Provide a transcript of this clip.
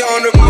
on the